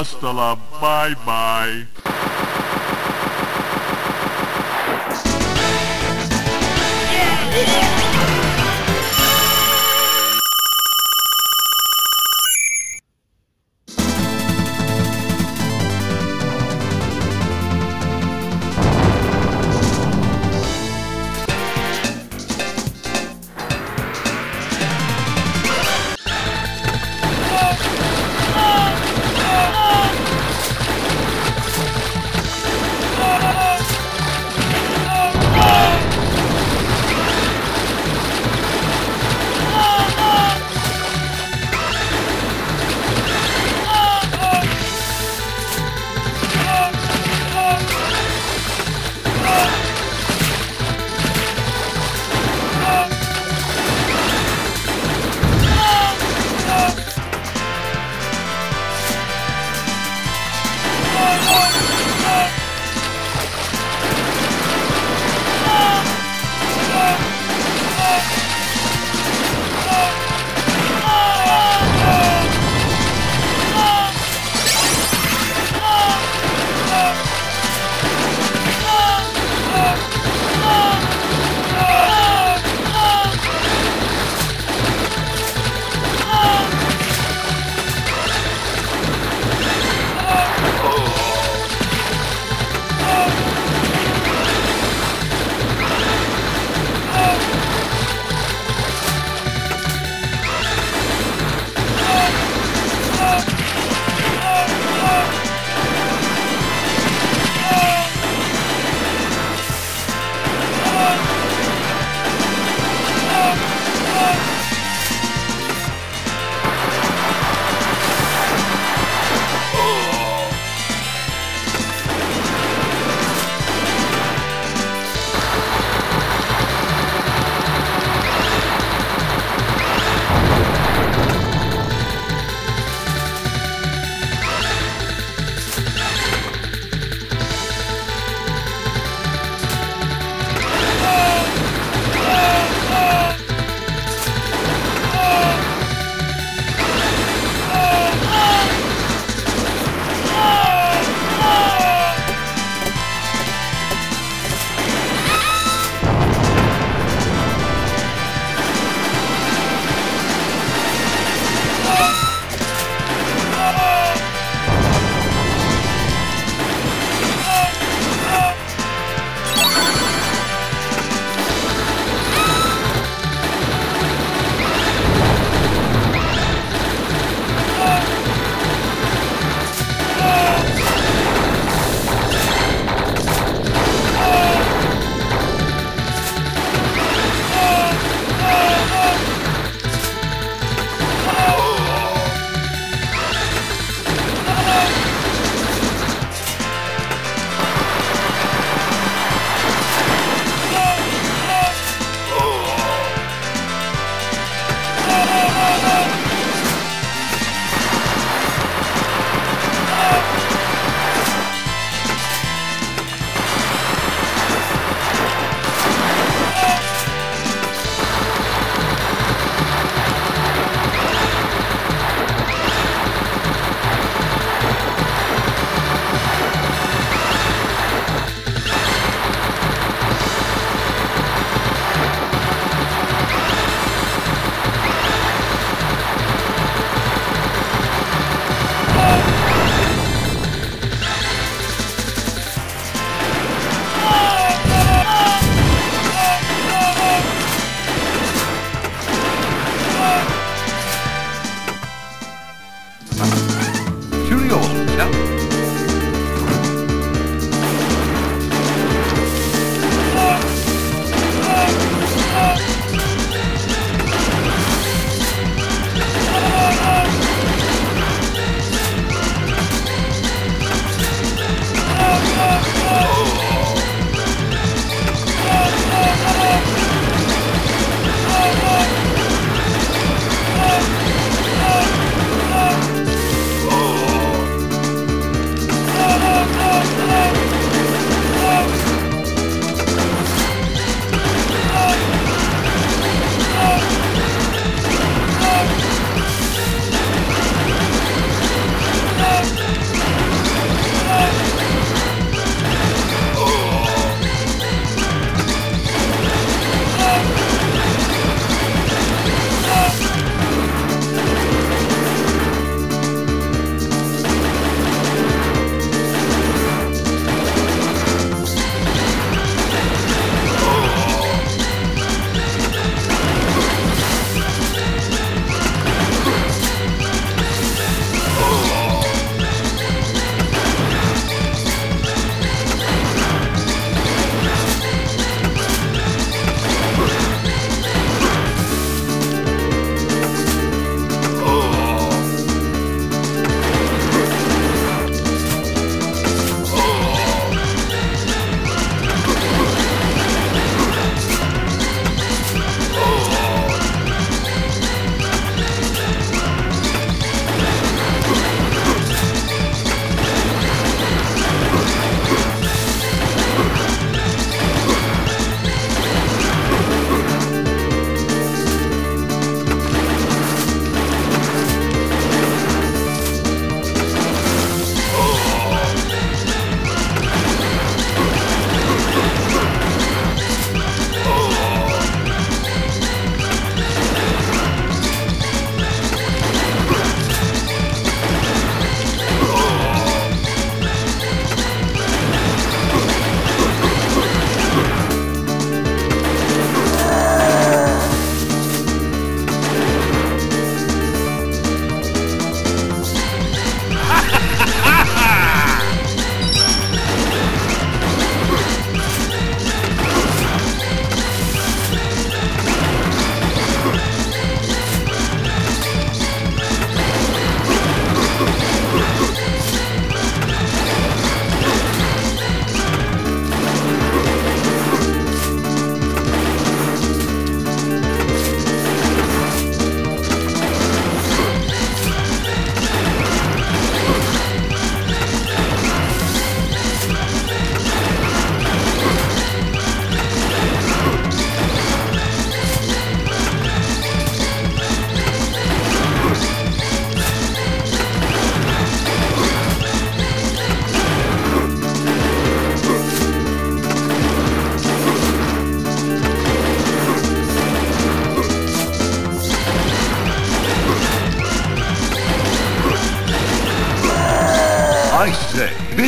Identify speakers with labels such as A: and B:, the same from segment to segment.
A: Hasta la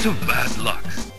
A: bit of bad luck.